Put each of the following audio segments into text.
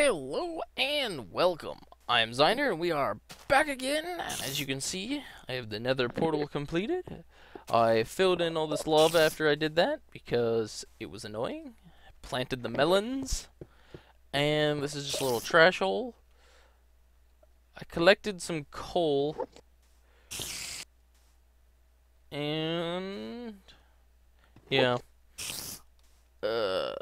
Hello and welcome. I am Zeinder and we are back again. And as you can see, I have the nether portal completed. I filled in all this lava after I did that because it was annoying. Planted the melons. And this is just a little trash hole. I collected some coal. And... Yeah. Uh...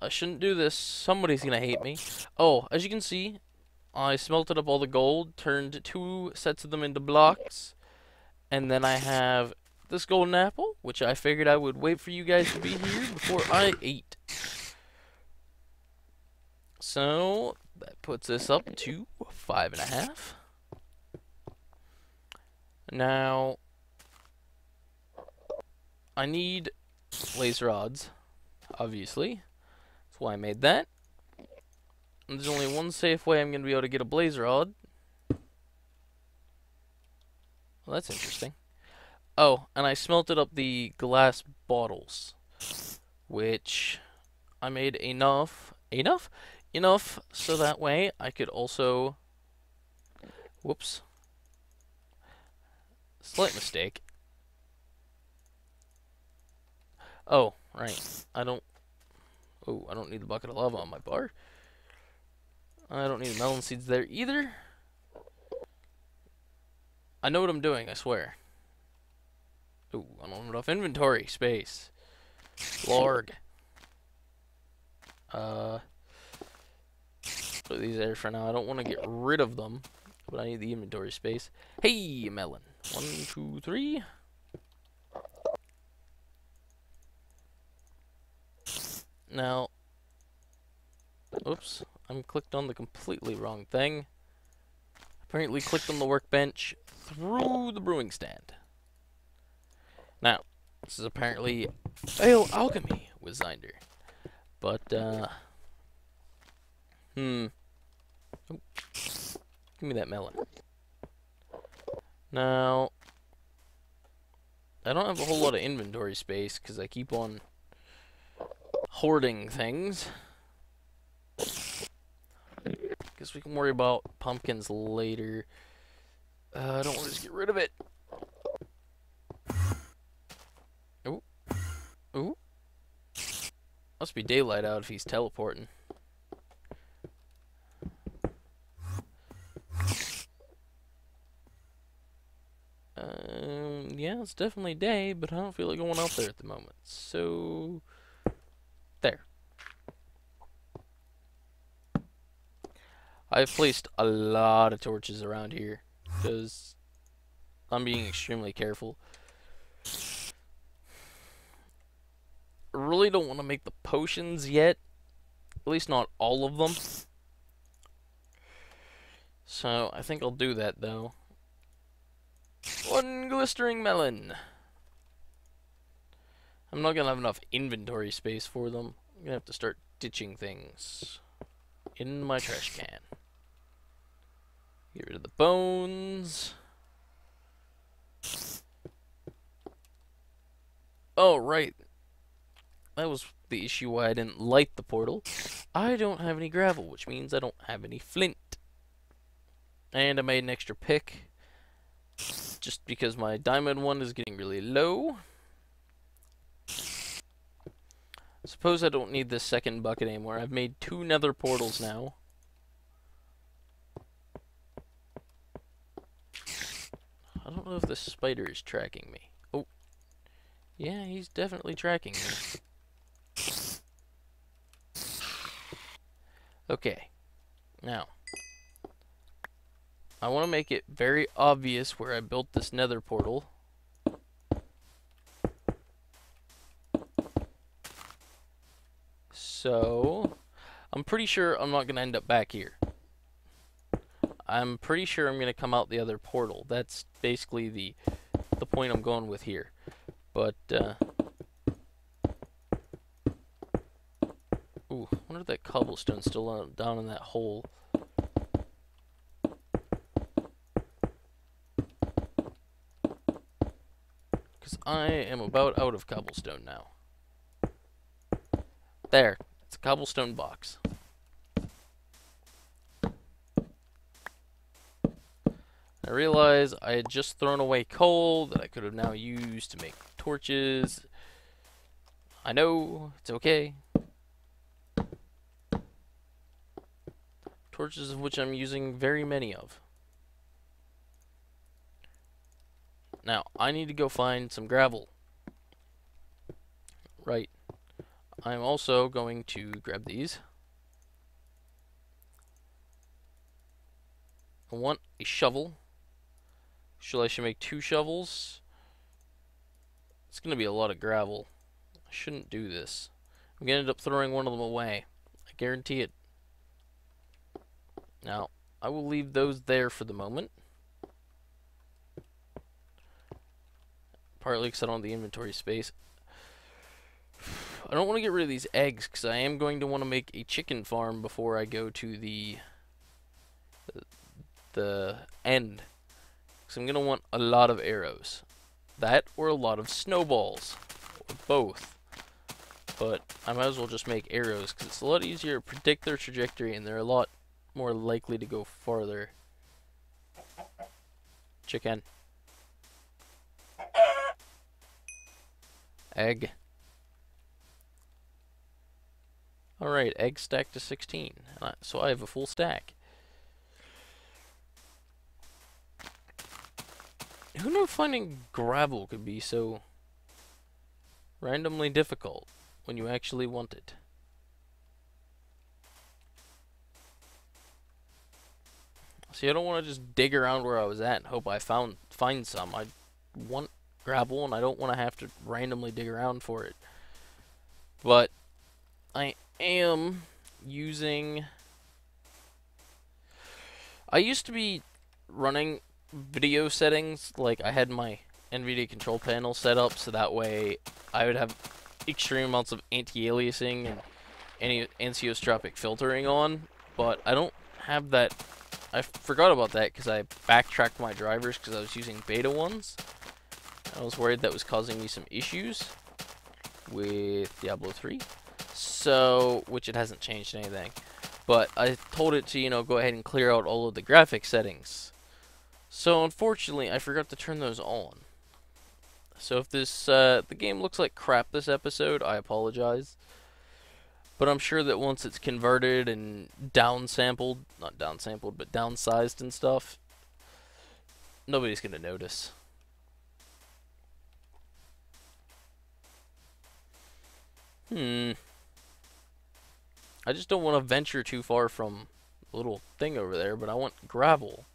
I shouldn't do this. Somebody's gonna hate me. Oh, as you can see, I smelted up all the gold, turned two sets of them into blocks, and then I have this golden apple, which I figured I would wait for you guys to be here before I ate. So, that puts this up to five and a half. Now, I need blaze rods, obviously. That's why I made that. And there's only one safe way I'm going to be able to get a blaze rod. Well, that's interesting. Oh, and I smelted up the glass bottles. Which I made enough. Enough? Enough so that way I could also... Whoops. Slight mistake. Oh, right. I don't Oh, I don't need the bucket of lava on my bar. I don't need melon seeds there either. I know what I'm doing, I swear. Ooh, I don't have enough inventory space. Lorg. Uh, put these there for now. I don't want to get rid of them, but I need the inventory space. Hey, melon. One, two, three. Now, oops, I'm clicked on the completely wrong thing. Apparently clicked on the workbench through the brewing stand. Now, this is apparently fail alchemy with Zeinder. But, uh, hmm. Oh, give me that melon. Now, I don't have a whole lot of inventory space because I keep on hoarding things. Guess we can worry about pumpkins later. Uh, I don't want to just get rid of it. Ooh. Ooh. Must be daylight out if he's teleporting. Um, yeah, it's definitely day, but I don't feel like going out there at the moment. So... There. I've placed a lot of torches around here because I'm being extremely careful. I really don't want to make the potions yet. At least not all of them. So, I think I'll do that, though. One glistering melon. I'm not gonna have enough inventory space for them. I'm gonna have to start ditching things in my trash can. Get rid of the bones. Oh, right. That was the issue why I didn't light the portal. I don't have any gravel, which means I don't have any flint. And I made an extra pick. Just because my diamond one is getting really low. Suppose I don't need this second bucket anymore. I've made two nether portals now. I don't know if the spider is tracking me. Oh. Yeah, he's definitely tracking me. Okay. Now. I want to make it very obvious where I built this nether portal. So, I'm pretty sure I'm not going to end up back here. I'm pretty sure I'm going to come out the other portal. That's basically the the point I'm going with here. But, uh... Ooh, I wonder if that cobblestone's still down in that hole. Because I am about out of cobblestone now. There. It's a cobblestone box. I realize I had just thrown away coal that I could have now used to make torches. I know, it's okay. Torches of which I'm using very many of. Now, I need to go find some gravel. Right I'm also going to grab these. I want a shovel. Should I should make two shovels? It's going to be a lot of gravel. I shouldn't do this. I'm going to end up throwing one of them away. I guarantee it. Now, I will leave those there for the moment. Partly because I don't have the inventory space. I don't want to get rid of these eggs because I am going to want to make a chicken farm before I go to the the end. Because I'm going to want a lot of arrows. That or a lot of snowballs. Both. But I might as well just make arrows because it's a lot easier to predict their trajectory and they're a lot more likely to go farther. Chicken. Egg. Alright, egg stack to 16. So I have a full stack. Who knew finding gravel could be so randomly difficult when you actually want it? See, I don't want to just dig around where I was at and hope I found find some. I want gravel and I don't want to have to randomly dig around for it. But I am using I used to be running video settings, like I had my NVIDIA control panel set up so that way I would have extreme amounts of anti-aliasing and any anisotropic filtering on, but I don't have that. I forgot about that because I backtracked my drivers because I was using beta ones. I was worried that was causing me some issues with Diablo 3. So, which it hasn't changed anything. But I told it to, you know, go ahead and clear out all of the graphic settings. So unfortunately, I forgot to turn those on. So if this uh, the game looks like crap this episode, I apologize. But I'm sure that once it's converted and downsampled, not downsampled, but downsized and stuff, nobody's to notice. Hmm. I just don't want to venture too far from the little thing over there, but I want gravel.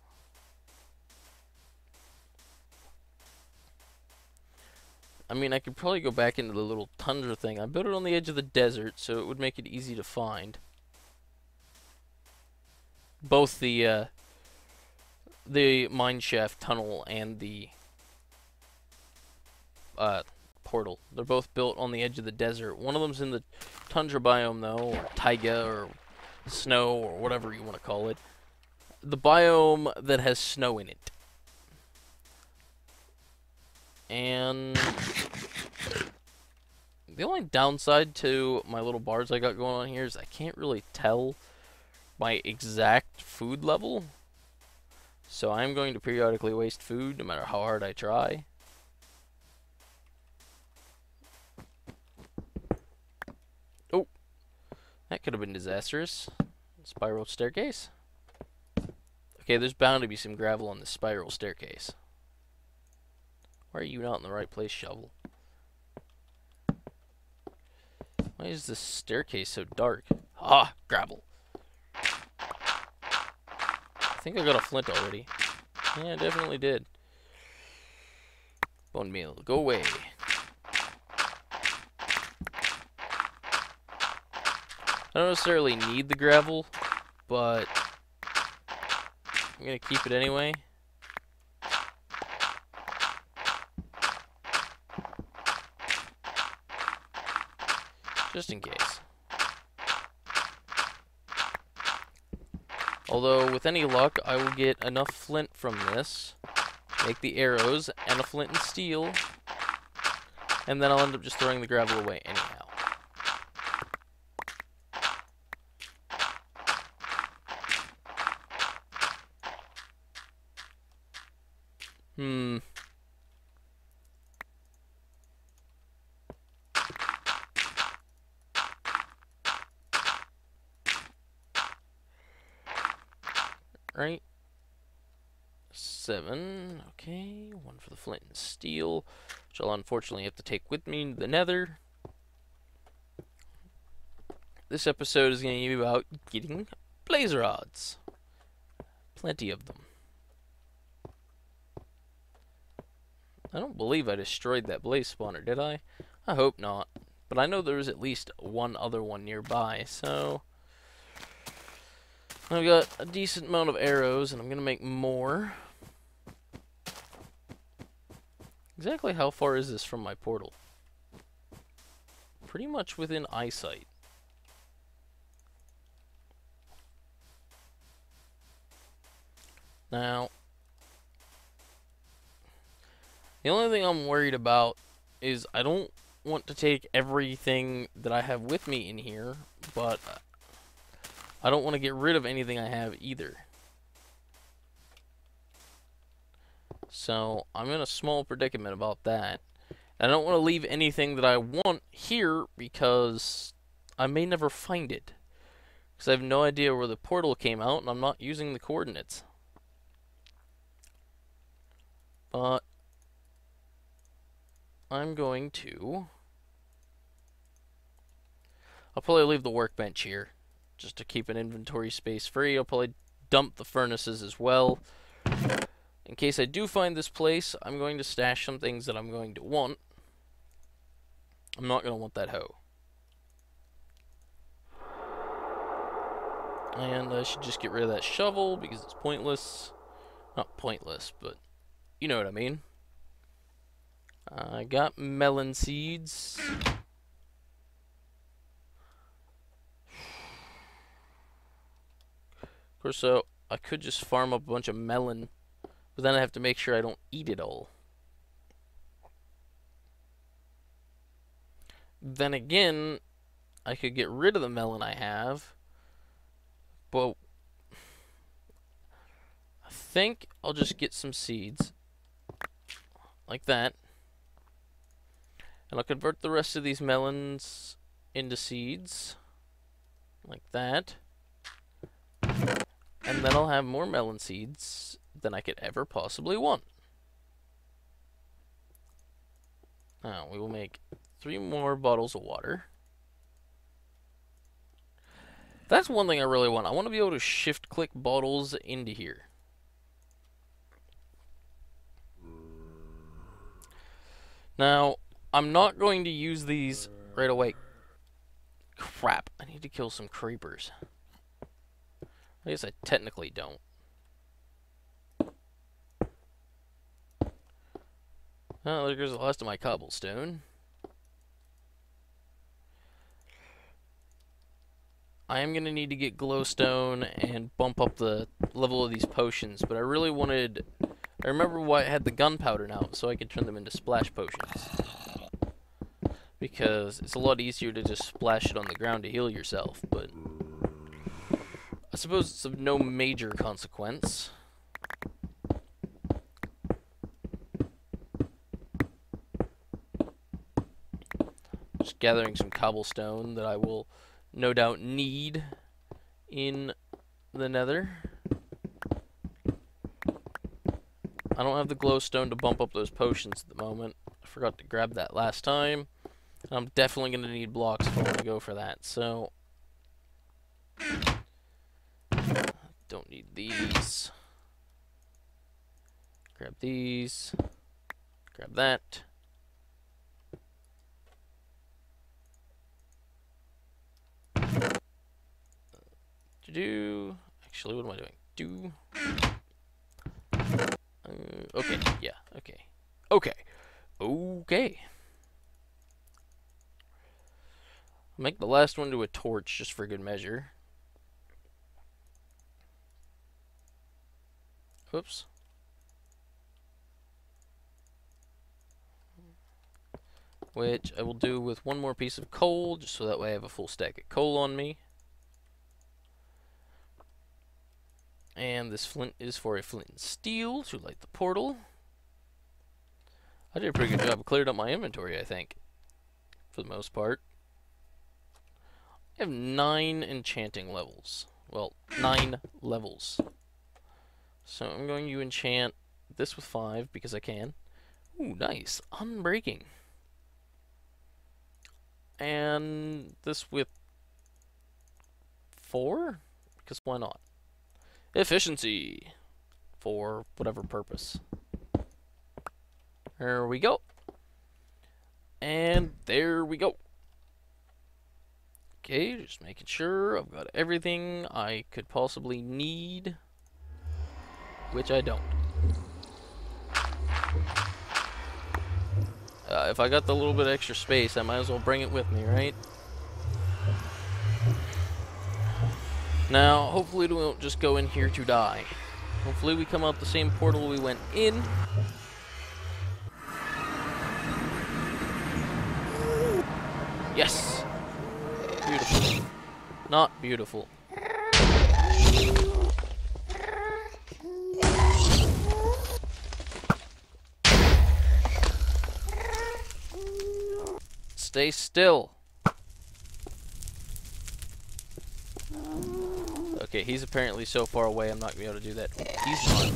I mean, I could probably go back into the little tundra thing. I built it on the edge of the desert, so it would make it easy to find. Both the, uh, the mineshaft tunnel and the, uh, portal. They're both built on the edge of the desert. One of them's in the tundra biome, though, or taiga, or snow, or whatever you want to call it. The biome that has snow in it. And the only downside to my little bars I got going on here is I can't really tell my exact food level. So I'm going to periodically waste food no matter how hard I try. Oh, that could have been disastrous. Spiral staircase. Okay, there's bound to be some gravel on the spiral staircase. Why are you not in the right place, shovel? Why is this staircase so dark? Ah, gravel. I think I got a flint already. Yeah, I definitely did. Bone meal, go away. I don't necessarily need the gravel, but I'm going to keep it anyway. Just in case. Although, with any luck, I will get enough flint from this, make the arrows, and a flint and steel, and then I'll end up just throwing the gravel away anyhow. Hmm. Right. Seven. Okay. One for the flint and steel, which I'll unfortunately I have to take with me to the nether. This episode is going to be about getting blaze rods. Plenty of them. I don't believe I destroyed that blaze spawner, did I? I hope not. But I know there was at least one other one nearby, so... I've got a decent amount of arrows, and I'm going to make more. Exactly how far is this from my portal? Pretty much within eyesight. Now, the only thing I'm worried about is I don't want to take everything that I have with me in here, but I don't want to get rid of anything I have either. So, I'm in a small predicament about that. I don't want to leave anything that I want here because I may never find it. Because I have no idea where the portal came out and I'm not using the coordinates. But I'm going to... I'll probably leave the workbench here just to keep an inventory space free. I'll probably dump the furnaces as well. In case I do find this place, I'm going to stash some things that I'm going to want. I'm not going to want that hoe. And I should just get rid of that shovel because it's pointless. Not pointless, but you know what I mean. I got melon seeds. Of course, so I could just farm up a bunch of melon, but then I have to make sure I don't eat it all. Then again, I could get rid of the melon I have, but I think I'll just get some seeds like that. And I'll convert the rest of these melons into seeds, like that. And then I'll have more melon seeds than I could ever possibly want. Now, we will make three more bottles of water. That's one thing I really want. I want to be able to shift-click bottles into here. Now, I'm not going to use these right away. Crap, I need to kill some creepers. I guess I technically don't. Oh, there goes the last of my cobblestone. I am going to need to get glowstone and bump up the level of these potions, but I really wanted... I remember why I had the gunpowder now, so I could turn them into splash potions. Because it's a lot easier to just splash it on the ground to heal yourself, but... I suppose it's of no major consequence. Just gathering some cobblestone that I will no doubt need in the nether. I don't have the glowstone to bump up those potions at the moment. I forgot to grab that last time. I'm definitely going to need blocks if I want to go for that, so... Don't need these. Grab these. Grab that. To do. Actually, what am I doing? Do. Uh, okay, yeah, okay. Okay. Okay. Make the last one to a torch just for good measure. Oops. Which I will do with one more piece of coal, just so that way I have a full stack of coal on me. And this flint is for a flint and steel to light the portal. I did a pretty good job. Cleared up my inventory, I think. For the most part. I have nine enchanting levels. Well, nine levels. So I'm going to enchant this with five because I can. Ooh, nice. Unbreaking. And this with four? Because why not? Efficiency. For whatever purpose. There we go. And there we go. Okay, just making sure I've got everything I could possibly need. Which I don't. Uh, if I got the little bit extra space, I might as well bring it with me, right? Now, hopefully we won't just go in here to die. Hopefully we come out the same portal we went in. Yes! Beautiful. Not beautiful. Stay still. Okay, he's apparently so far away I'm not going to be able to do that. He's not.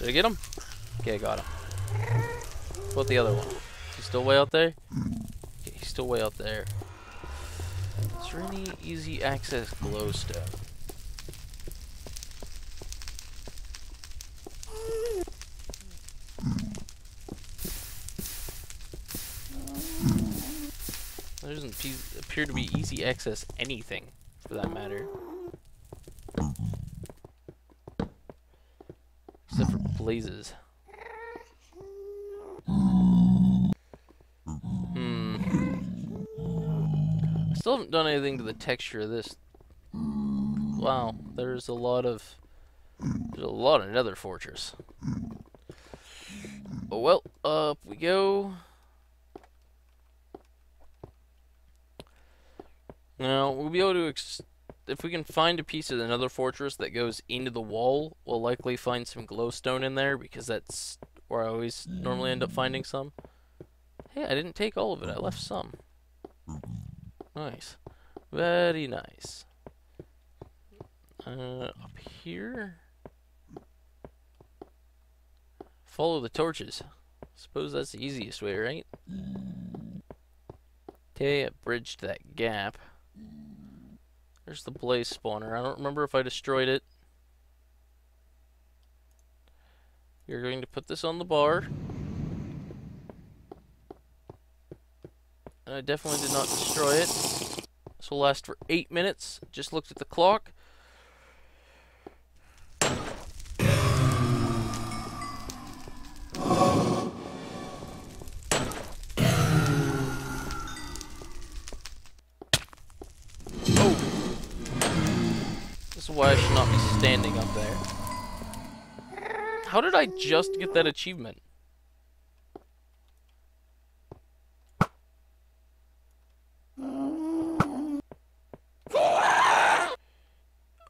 Did I get him? Okay, I got him. What about the other one? He's still way out there? Okay, he's still way out there. Is there any easy access glowstone? There doesn't appear to be easy access anything, for that matter. Except for blazes. Hmm. I still haven't done anything to the texture of this. Wow, there's a lot of... There's a lot of nether fortress. Oh well, up we go. Now, we'll be able to, if we can find a piece of a nether fortress that goes into the wall, we'll likely find some glowstone in there, because that's where I always normally end up finding some. Hey, I didn't take all of it, I left some. Nice. Very nice. Uh, up here? Follow the torches. Suppose that's the easiest way, right? Okay, I bridged that gap. There's the blaze spawner. I don't remember if I destroyed it. You're going to put this on the bar. And I definitely did not destroy it. This will last for 8 minutes. Just looked at the clock. Just get that achievement?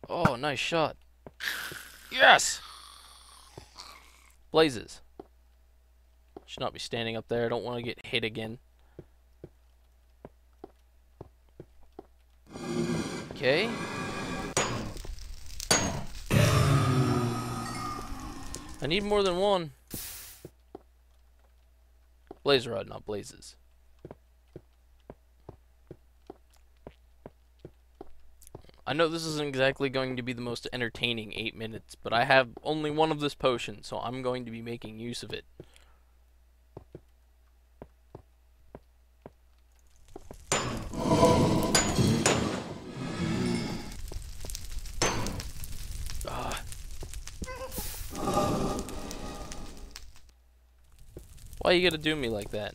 Oh, nice shot. Yes! Blazes. Should not be standing up there. I don't want to get hit again. Okay. I need more than one. Blaze rod, not blazes. I know this isn't exactly going to be the most entertaining 8 minutes, but I have only one of this potion, so I'm going to be making use of it. Why you gotta do me like that?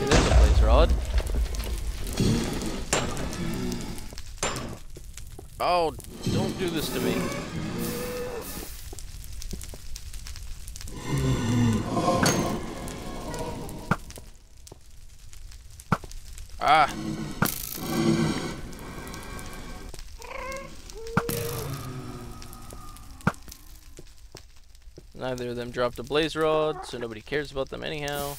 Get blaze, Rod. Oh, don't do this to me. Ah. Neither of them dropped a blaze rod, so nobody cares about them anyhow.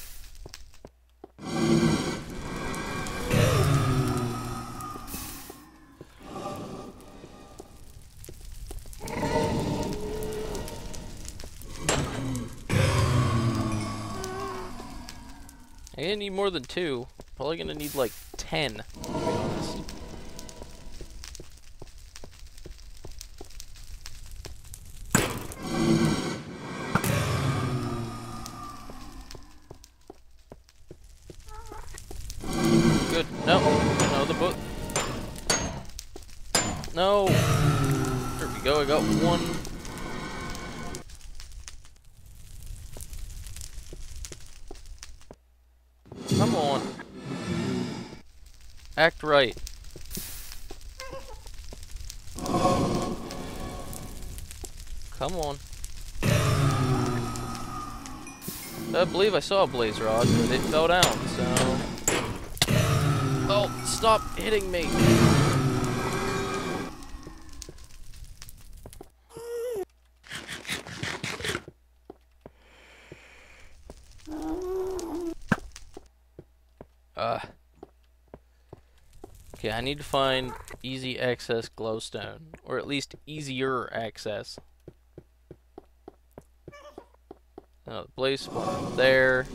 I need more than two. Probably gonna need like ten, right. Come on. I believe I saw a blaze rod, but it fell down, so... Oh, stop hitting me! Uh. Okay, I need to find easy access glowstone, or at least easier access. Uh, the blaze spawn there.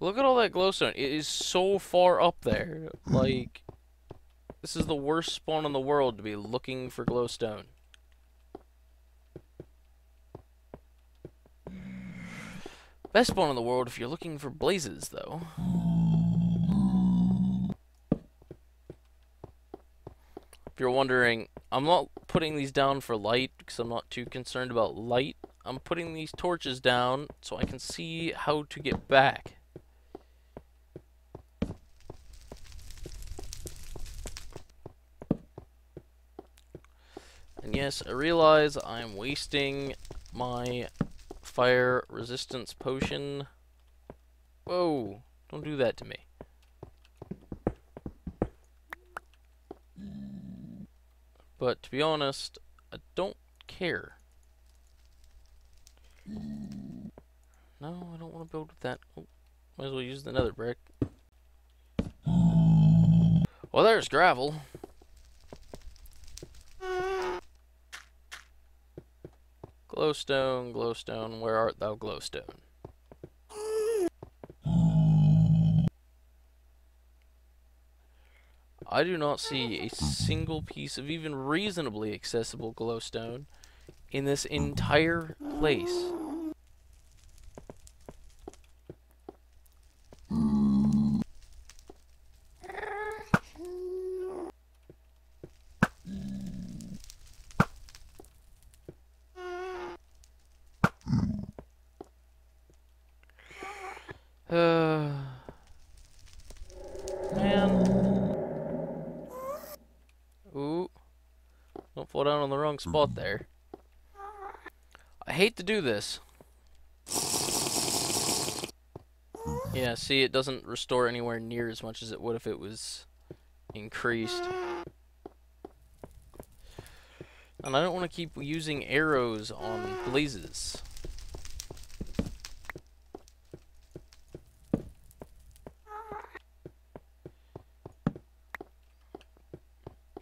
Look at all that glowstone. It is so far up there. Like, this is the worst spawn in the world to be looking for glowstone. Best spawn in the world if you're looking for blazes, though. If you're wondering, I'm not putting these down for light because I'm not too concerned about light. I'm putting these torches down so I can see how to get back. And yes, I realize I'm wasting my fire resistance potion. Whoa, don't do that to me. But to be honest, I don't care. No, I don't want to build with that. Oh, might as well use the nether brick. Well, there's gravel. Glowstone, glowstone, where art thou, glowstone? I do not see a single piece of even reasonably accessible glowstone in this entire place. Uh, man. Ooh. Don't fall down on the wrong spot there. I hate to do this. Yeah, see, it doesn't restore anywhere near as much as it would if it was increased. And I don't want to keep using arrows on blazes.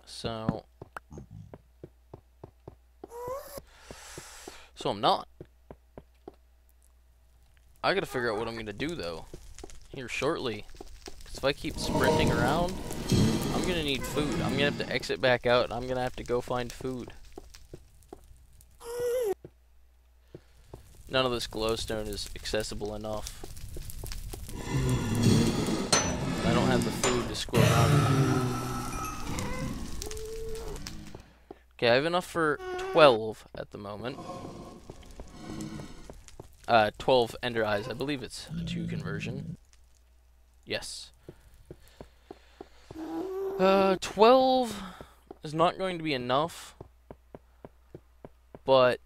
So... I'm not. I gotta figure out what I'm gonna do though. Here shortly. Because if I keep sprinting around, I'm gonna need food. I'm gonna have to exit back out and I'm gonna have to go find food. None of this glowstone is accessible enough. I don't have the food to score around. Okay, I have enough for 12 at the moment. Uh, 12 Ender Eyes. I believe it's a 2 conversion. Yes. Uh, 12 is not going to be enough. but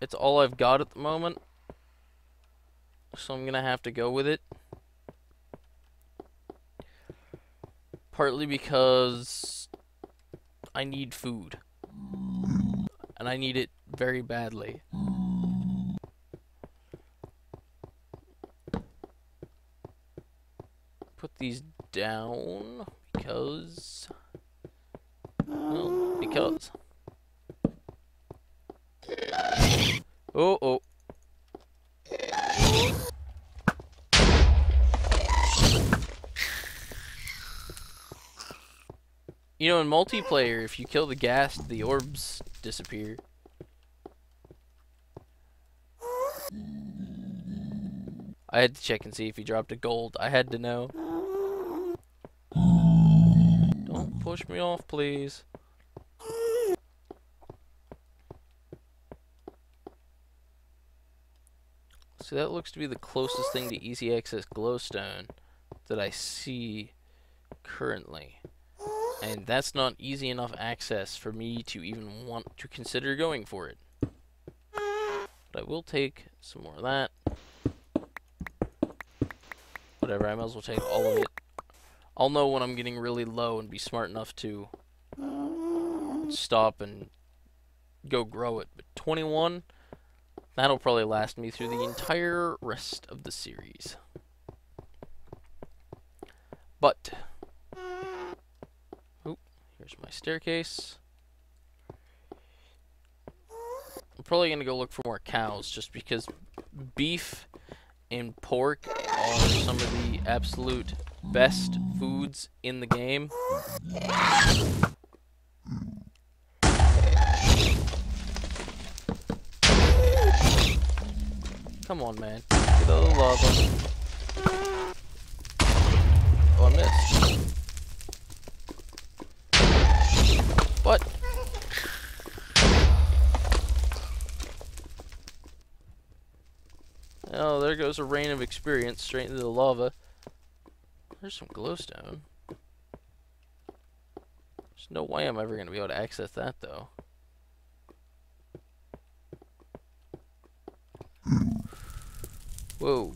it's all I've got at the moment. So I'm gonna have to go with it. Partly because I need food. And I need it very badly. Put these down because well, because Oh oh You know, in multiplayer, if you kill the ghast, the orbs disappear. I had to check and see if he dropped a gold. I had to know. Don't push me off, please. So that looks to be the closest thing to easy access glowstone that I see currently. And that's not easy enough access for me to even want to consider going for it. But I will take some more of that. Whatever, I might as well take all of it. I'll know when I'm getting really low and be smart enough to stop and go grow it. But 21, that'll probably last me through the entire rest of the series. But Here's my staircase. I'm probably going to go look for more cows just because beef and pork are some of the absolute best foods in the game. Come on, man. Get out of the lava. Oh, I missed. What? Oh, there goes a rain of experience straight into the lava. There's some glowstone. There's no way I'm ever going to be able to access that, though. Whoa.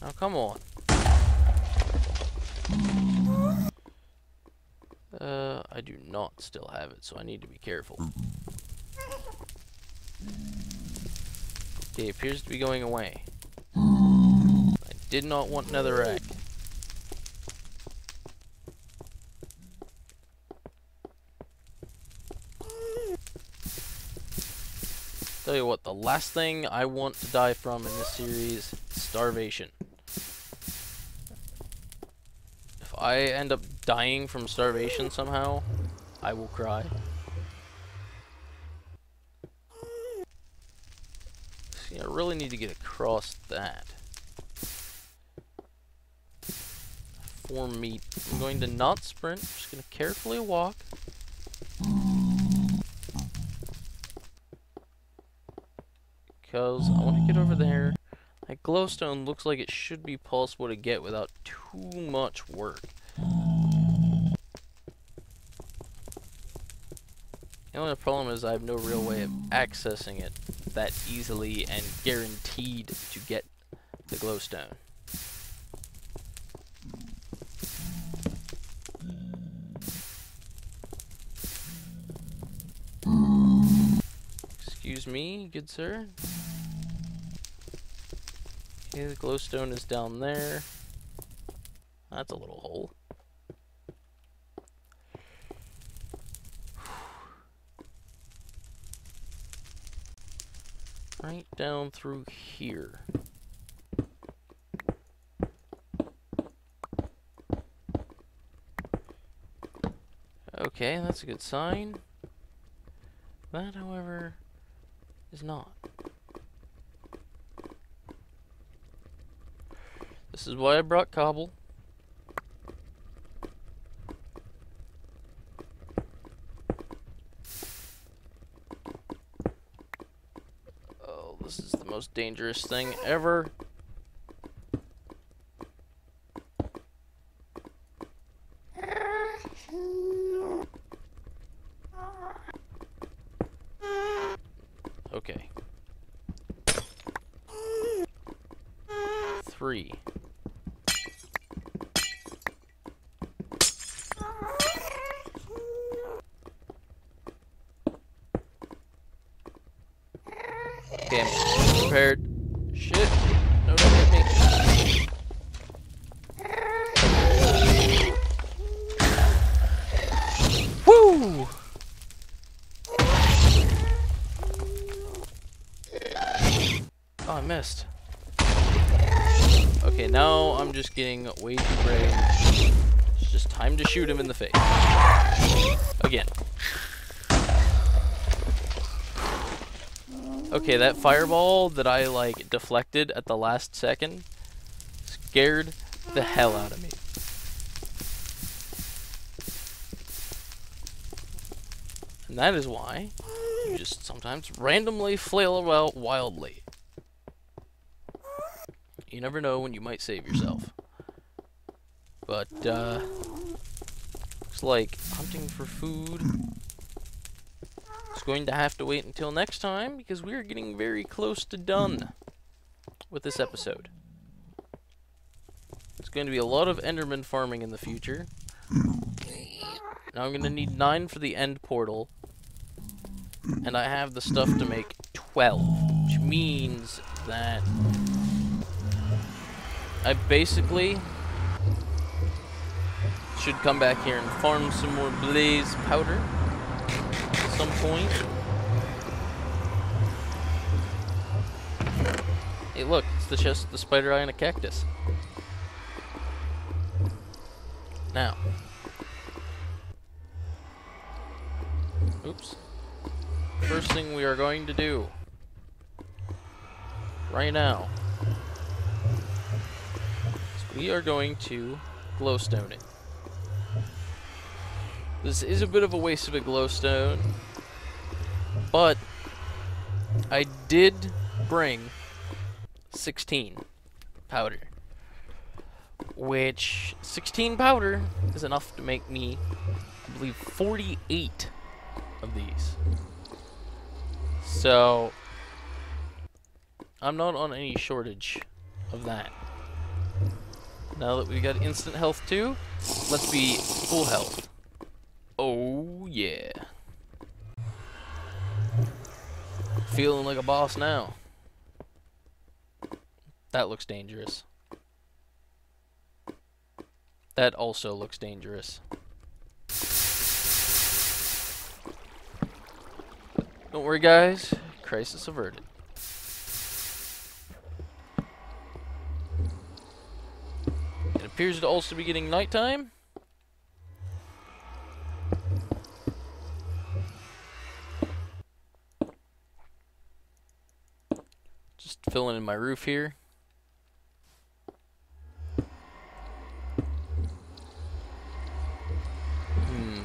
Now come on. Uh, I do not still have it, so I need to be careful. Okay, appears to be going away. I did not want another egg. Tell you what, the last thing I want to die from in this series is starvation. If I end up dying from starvation somehow, I will cry. See, I really need to get across that. For meat. I'm going to not sprint, I'm just going to carefully walk. Because I want to get over there. That glowstone looks like it should be possible to get without too much work. The only problem is I have no real way of accessing it that easily and guaranteed to get the glowstone. Excuse me, good sir. Okay, the glowstone is down there. That's a little hole. Right down through here. Okay, that's a good sign. That, however, is not. This is why I brought cobble. dangerous thing ever. Okay. Three. Getting way too brave. It's just time to shoot him in the face. Again. Okay, that fireball that I, like, deflected at the last second scared the hell out of me. And that is why you just sometimes randomly flail about wildly. You never know when you might save yourself. But, uh, looks like hunting for food is going to have to wait until next time because we're getting very close to done with this episode. It's going to be a lot of Enderman farming in the future. Now I'm going to need 9 for the end portal. And I have the stuff to make 12. Which means that I basically should come back here and farm some more blaze powder at some point. Hey look, it's the chest the spider eye and a cactus. Now. Oops. First thing we are going to do right now we are going to glowstone it. This is a bit of a waste of a glowstone, but I did bring 16 powder. Which, 16 powder is enough to make me, I believe, 48 of these. So, I'm not on any shortage of that. Now that we got instant health too, let's be full health. Oh yeah. Feeling like a boss now. That looks dangerous. That also looks dangerous. Don't worry, guys. Crisis averted. It appears to also be getting nighttime. Just filling in my roof here. Hmm.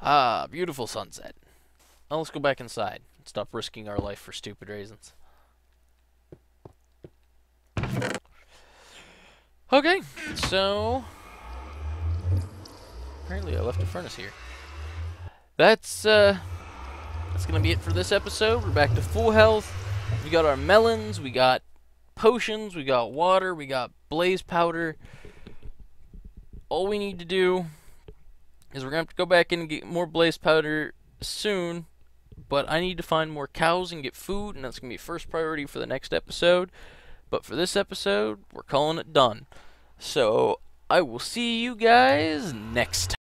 Ah, beautiful sunset. Now let's go back inside stop risking our life for stupid reasons. Okay, so apparently I left a furnace here. That's uh that's gonna be it for this episode. We're back to full health. We got our melons, we got potions, we got water, we got blaze powder. All we need to do is we're gonna have to go back in and get more blaze powder soon. But I need to find more cows and get food, and that's gonna be first priority for the next episode. But for this episode, we're calling it done. So I will see you guys next time.